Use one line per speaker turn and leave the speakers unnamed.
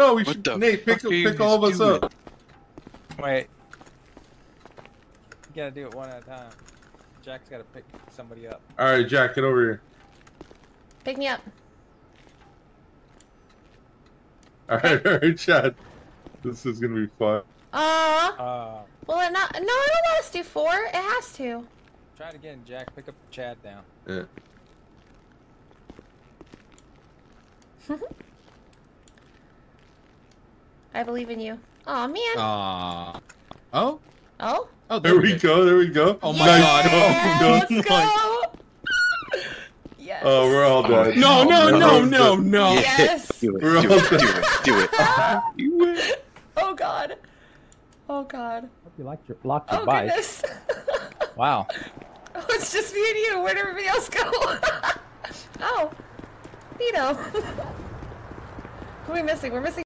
No, we
What
should.
the
Nate, pick
fuck
pick all of us
doing?
up.
Wait. You gotta do it one at a time. Jack's gotta pick somebody up.
All right, Jack, get over here.
Pick me up.
All right, all right, Chad. This is gonna be fun.
Uh,
Uh,
Well, it not? No, it don't let us to do four. It has to.
try it again, Jack. Pick up Chad down.
Yeah.
I believe in you. Oh man.
Ah. oh.
oh.
Oh,
There we go. There we go.
Oh my
Nice.
God.
Yeah,
Oh,
let's go. yes.
Oh, we're all dead.
No, no, no, no, no.
Yeah.
Yes.
Do it.
We're
Do
all
it. Do it. Do it. You win.
Oh god. Oh god.
Hope you liked your locked your
Oh
bike.
goodness.
Wow.
oh, it's just me and you. Where'd everybody else go? oh. Nito. Who are we missing? We're missing